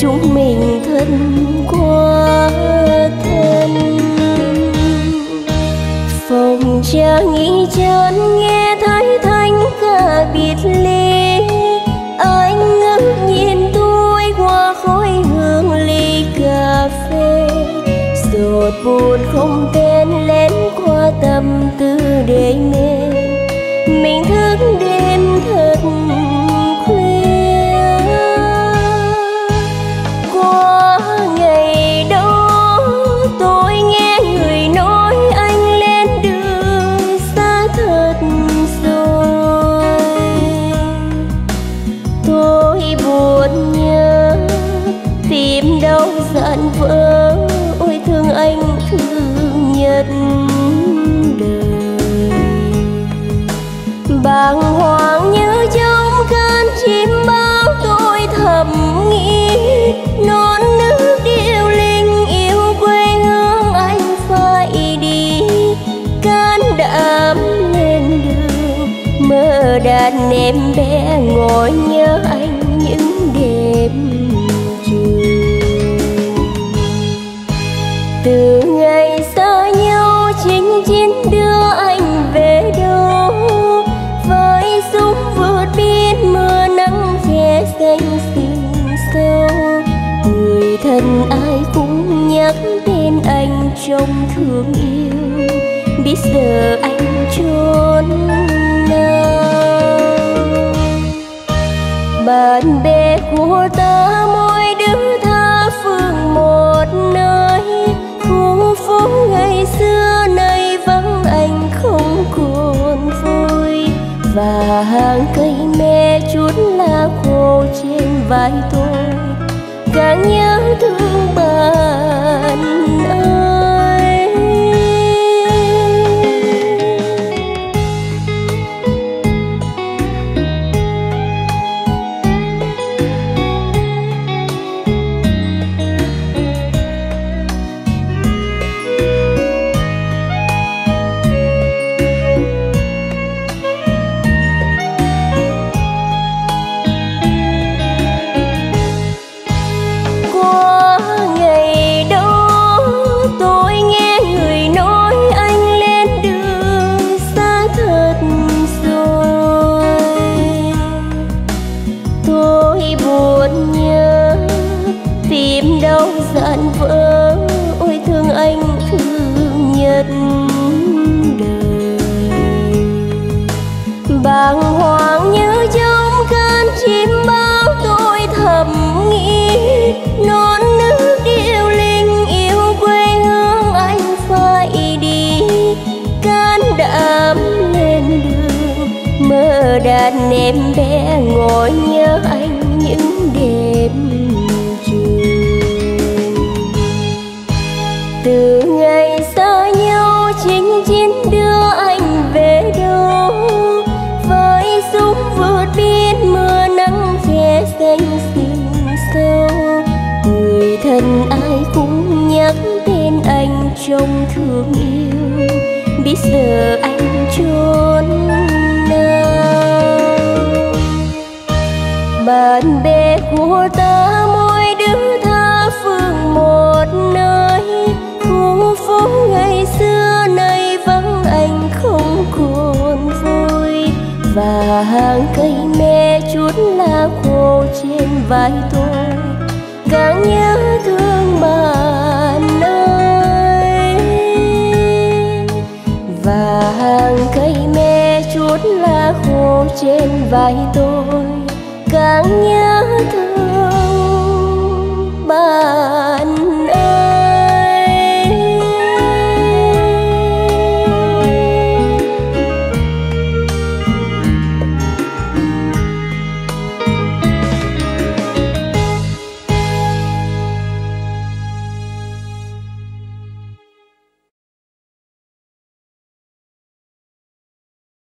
chúng mình thân quá thân. Phòng cha nghĩ chân nghe thấy thanh ca biệt ly anh ngước nhìn tôi qua khói hương ly cà phê. Giọt buồn không tên lén qua tâm tư để mê mình thức đêm thật mơ em bé ngồi nhớ anh những đêm trường từ ngày xa nhau chính chín đưa anh về đâu với súng vượt biên mưa nắng che xanh xinh sâu người thân ai cũng nhắc tên anh trong thương yêu, biết giờ anh trốn bạn bè của ta mỗi đứa tha phương một nơi. Khu phố ngày xưa nay vắng anh không còn vui. Và hàng cây me chút lá khô trên vai tôi. Càng nhớ thương đàn em bé ngồi nhớ anh những đêm trường. Từ ngày xa nhau chính chiến đưa anh về đâu với súng vượt biên mưa nắng che xanh xinh sâu người thân ai cũng nhắc tên anh trong thương yêu, biết giờ anh trốn bạn bè của ta mỗi đứa tha phương một nơi. Khu phố ngày xưa nay vắng anh không còn vui. Và hàng cây me chút lá khô trên vai tôi, càng nhớ thương bạn ơi và hàng cây me chút lá khô trên vai tôi càng nhớ thương bà